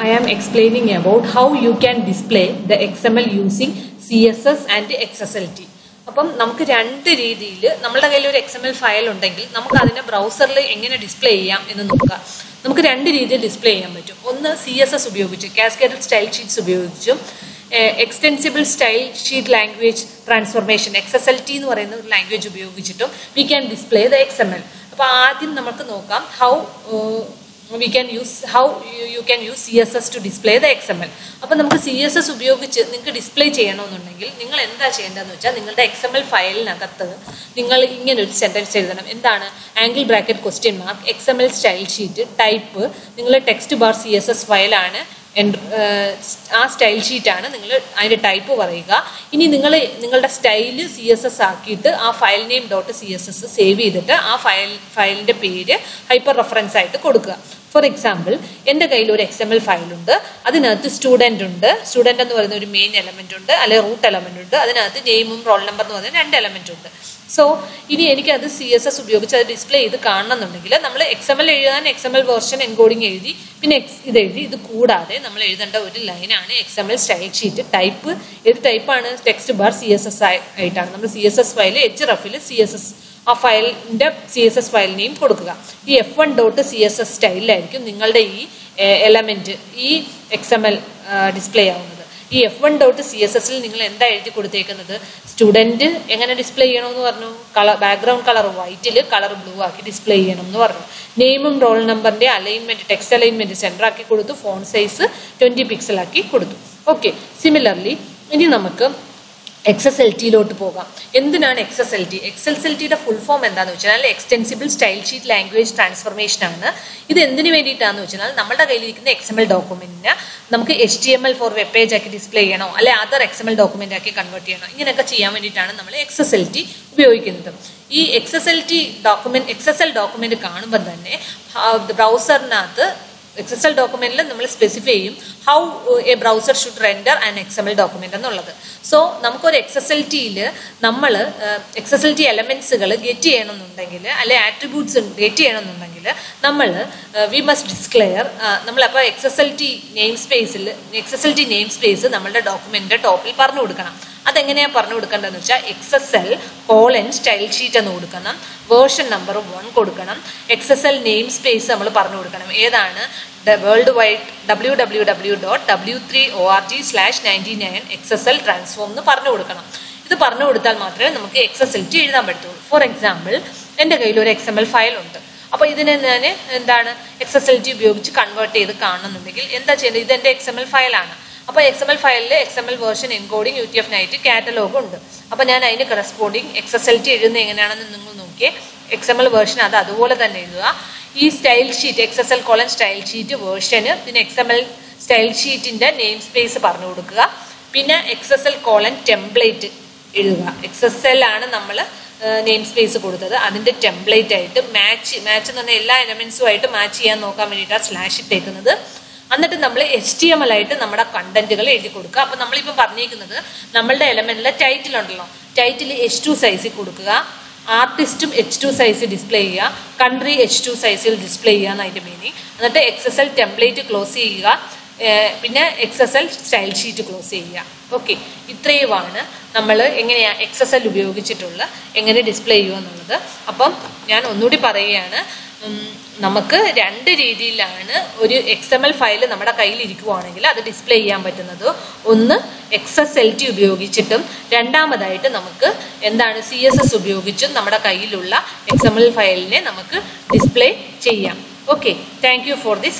I am explaining about how you can display the XML using CSS and XSLT. അപ്പം നമുക്ക് രണ്ട് രീതിയിൽ നമ്മുടെ കയ്യിൽ ഒരു എക്സ് എം എൽ ഫയൽ ഉണ്ടെങ്കിൽ നമുക്ക് അതിനെ ബ്രൗസറിൽ എങ്ങനെ ഡിസ്പ്ലേ ചെയ്യാം എന്ന് നോക്കാം. നമുക്ക് രണ്ട് രീതിയിൽ ഡിസ്പ്ലേ ചെയ്യാൻ പറ്റും. ഒന്ന് സി എസ് എസ് ഉപയോഗിച്ച് കാസ്കേറ്റഡ് സ്റ്റൈൽ ഷീറ്റ്സ് ഉപയോഗിച്ചും extensible style sheet language transformation X S L T എന്ന് പറയുന്ന ഒരു language ഉപയോഗിച്ചിട്ടും we can display the X M L അപ്പോൾ ആദ്യം നമുക്ക് നോക്കാം how we can use how you can use C S S to display the X M L അപ്പം നമുക്ക് C S S ഉപയോഗിച്ച് നിങ്ങൾക്ക് ഡിസ്പ്ലേ ചെയ്യണമെന്നുണ്ടെങ്കിൽ നിങ്ങൾ എന്താ ചെയ്യേണ്ടതെന്ന് വെച്ചാൽ നിങ്ങളുടെ എക്സ് എം എൽ ഫയലിനകത്ത് നിങ്ങൾ ഇങ്ങനെ ഒരു സെന്റൻസ് എഴുതണം. എന്താണ്? Angle bracket question mark X M L style sheet type നിങ്ങളുടെ text bar C S S ഫയലാണ് ആ സ്റ്റൈൽ ഷീറ്റാണ് നിങ്ങൾ അതിന്റെ ടൈപ്പ് പറയുക. ഇനി നിങ്ങൾ നിങ്ങളുടെ സ്റ്റൈൽ സി എസ് എസ് ആക്കിയിട്ട് ആ file name dot C S S save ചെയ്തിട്ട് ആ ഫയൽ ഫയലിന്റെ പേര് ഹൈപ്പർ റെഫറൻസ് ആയിട്ട് കൊടുക്കുക. ഫോർ എക്സാമ്പിൾ എന്റെ കയ്യിൽ ഒരു എക്സ് എം എൽ ഫയലുണ്ട് അതിനകത്ത് സ്റ്റുഡന്റ് ഉണ്ട്. സ്റ്റുഡന്റ് എന്ന് പറയുന്ന ഒരു മെയിൻ എലമെന്റ് ഉണ്ട്. അല്ലെങ്കിൽ റൂട്ട് എലമെന്റ് ഉണ്ട്. അതിനകത്ത് നെയിമും റോൾ നമ്പർ എന്ന് പറയുന്ന രണ്ട് എലമെന്റ് ഉണ്ട്. സോ ഇനി എനിക്കത് സി എസ് എസ് ഉപയോഗിച്ച് അത് ഡിസ്പ്ലേ ചെയ്ത് കാണണം എന്നുണ്ടെങ്കിൽ നമ്മൾ എക്സ് എം എൽ എഴുതാൻ X M L version encoding എഴുതി പിന്നെ എക്സ് ഇത് എഴുതി. ഇത് കൂടാതെ നമ്മൾ എഴുതേണ്ട ഒരു ലൈനാണ് X M L style sheet type ഏത് ടൈപ്പാണ് text bar C S S ആയിട്ടാണ്. നമ്മൾ C S S file H റഫിൽ C S S ആ ഫയലിന്റെ C S S file name കൊടുക്കുക. ഈ F one dot C S S സ്റ്റൈലിലായിരിക്കും നിങ്ങളുടെ ഈ എലമെന്റ് ഈ എക്സ് എം എൽ ഡിസ്പ്ലേ ആവുന്നത്. ഈ F one dot C S എസിൽ നിങ്ങൾ എന്താ എഴുതി കൊടുത്തേക്കുന്നത്? സ്റ്റുഡന്റ് എങ്ങനെ ഡിസ്പ്ലേ ചെയ്യണമെന്ന് പറഞ്ഞു. കളർ ബാക്ക്ഗ്രൗണ്ട് കളർ വൈറ്റിൽ കളർ ബ്ലൂ ആക്കി ഡിസ്പ്ലേ ചെയ്യണം എന്ന് പറഞ്ഞു നെയിമും റോൾ നമ്പറിന്റെ അലൈൻമെന്റ് ടെക്സ്റ്റ് അലൈൻമെന്റ് സെന്റർ ആക്കി കൊടുത്തു. ഫോൺ സൈസ് ട്വന്റി പിക്സൽ ആക്കി കൊടുത്തു. ഓക്കെ സിമിലർലി ഇനി നമുക്ക് എക്സ് എസ് എൽ ടിയിലോട്ട് പോകാം. എന്തിനാണ് X S L T X L ടിയുടെ ഫുൾ ഫോം എന്താണെന്ന് വെച്ചാൽ extensible style sheet language transformation ആണ്. ഇത് എന്തിനു വേണ്ടിയിട്ടാണെന്ന് വെച്ചാൽ നമ്മുടെ കയ്യിലിരിക്കുന്ന എക്സ് എം എൽ ഡോക്യുമെന്റിന് നമുക്ക് H T M L for web page ആക്കി ഡിസ്പ്ലേ ചെയ്യണോ? അല്ലെ other X M L document ആക്കി കൺവേർട്ട് ചെയ്യണോ? ഇങ്ങനെയൊക്കെ ചെയ്യാൻ വേണ്ടിയിട്ടാണ് നമ്മൾ എക്സ് എസ് എൽ ടി ഉപയോഗിക്കുന്നത്. ഈ X S L T document X S L document കാണുമ്പോൾ തന്നെ ബ്രൗസറിനകത്ത് എക്സ് എസ് എൽ ഡോക്യുമെന്റിൽ നമ്മൾ സ്പെസിഫൈ ചെയ്യും how a browser should render and X M L document എന്നുള്ളത്. സോ നമുക്കൊരു എക്സ് എസ് എൽ ടിയിൽ നമ്മൾ എക്സ് എസ് എൽ ടി എലമെന്റ്സുകൾ ഗെറ്റ് ചെയ്യണമെന്നുണ്ടെങ്കിൽ അല്ലെ ആട്രിബ്യൂട്ട്സ് ഗെറ്റ് ചെയ്യണമെന്നുണ്ടെങ്കിൽ നമ്മൾ വി മസ്റ്റ് ഡിസ്ക്ലെയർ നമ്മളപ്പോൾ X S L T name സ്പേസിൽ X S L T name space നമ്മളുടെ ഡോക്യുമെന്റിന്റെ ടോപ്പിൽ പറഞ്ഞു കൊടുക്കണം. അതെങ്ങനെയാണ് പറഞ്ഞു കൊടുക്കേണ്ടതെന്ന് വെച്ചാൽ X S L colon style sheet എന്ന് കൊടുക്കണം. വേർഷൻ നമ്പർ വൺ കൊടുക്കണം. X S L name space നമ്മൾ പറഞ്ഞു കൊടുക്കണം. ഏതാണ്? World wide W W W dot W three O R G slash ninety nine X S L transform എന്ന് പറഞ്ഞു കൊടുക്കണം. ഇത് പറഞ്ഞു കൊടുത്താൽ മാത്രമേ നമുക്ക് എക്സ് എസ് എൽ ടി എഴുതാൻ പറ്റുള്ളൂ ഫോർ എക്സാമ്പിൾ എന്റെ കയ്യിൽ ഒരു എക്സ് എം എൽ ഫയൽ ഉണ്ട്. അപ്പോൾ ഇതിനെ ഞാൻ എന്താണ് എക്സ് എസ് എൽ ടി ഉപയോഗിച്ച് കൺവേർട്ട് ചെയ്ത് കാണണമെന്നുണ്ടെങ്കിൽ എന്താ ചെയ്യേണ്ടത്? ഇത് എന്റെ എക്സ് എം എൽ ഫയലാണ് അപ്പോൾ എക്സ് എം എൽ ഫയലിൽ X M L version encoding U T F eight catalogue ഉണ്ട്. അപ്പോൾ ഞാൻ അതിന് corresponding X S L T എഴുതുന്നത് എങ്ങനെയാണെന്ന് നിങ്ങൾ നോക്കിയേ. എക്സ് എം എൽ വേർഷൻ അത് അതുപോലെ തന്നെ എഴുതുക. ഈ style sheet X S L colon style sheet വേർഷന് പിന്നെ എക്സ് എം എൽ സ്റ്റൈൽ ഷീറ്റിന്റെ നെയിം സ്പേസ് പറഞ്ഞു കൊടുക്കുക. പിന്നെ X S L colon template എഴുതുക. എക്സ് എസ് എൽ ആണ് നമ്മൾ നെയിം സ്പേസ് കൊടുത്തത്. അതിന്റെ ടെംപ്ലേറ്റ് ആയിട്ട് മാച്ച് മാച്ച് എന്ന് പറഞ്ഞാൽ എല്ലാ എലമെൻസുമായിട്ട് മാച്ച് ചെയ്യാൻ നോക്കാൻ വേണ്ടിയിട്ടാണ് സ്ലാഷ് ഇട്ടേക്കുന്നത്. എന്നിട്ട് നമ്മൾ എച്ച് ടി എം എൽ ആയിട്ട് നമ്മുടെ കണ്ടന്റുകൾ എഴുതി കൊടുക്കുക. അപ്പം നമ്മളിപ്പോൾ പറഞ്ഞിരിക്കുന്നത് നമ്മളുടെ എലമെന്റിലെ ടൈറ്റിൽ ഉണ്ടല്ലോ. ടൈറ്റിൽ എച്ച് ടു സൈസിൽ കൊടുക്കുക. ആർട്ടിസ്റ്റും എച്ച് ടു സൈസിൽ ഡിസ്പ്ലേ ചെയ്യുക. കൺട്രി എച്ച് ടു സൈസിൽ ഡിസ്പ്ലേ ചെയ്യുക എന്നതിന്റെ മീനിങ് എന്നിട്ട് X S L template close ചെയ്യുക. പിന്നെ X S L style sheet close ചെയ്യുക. ഓക്കെ ഇത്രയുമാണ് നമ്മൾ എങ്ങനെയാണ് എക്സ് എസ് എൽ ഉപയോഗിച്ചിട്ടുള്ള എങ്ങനെ ഡിസ്പ്ലേ ചെയ്യുക എന്നുള്ളത്. അപ്പം ഞാൻ ഒന്നുകൂടി പറയുകയാണ്. നമുക്ക് രണ്ട് രീതിയിലാണ് ഒരു എക്സ് എം എൽ ഫയൽ നമ്മുടെ കയ്യിൽ ഇരിക്കുവാണെങ്കിൽ അത് ഡിസ്പ്ലേ ചെയ്യാൻ പറ്റുന്നത്. ഒന്ന് എക്സ് എസ് എൽ ടി ഉപയോഗിച്ചിട്ടും രണ്ടാമതായിട്ട് നമുക്ക് എന്താണ് സി എസ് എസ് ഉപയോഗിച്ചും നമ്മുടെ കയ്യിലുള്ള എക്സ് എം എൽ ഫയലിനെ നമുക്ക് ഡിസ്പ്ലേ ചെയ്യാം. Okay thank you for the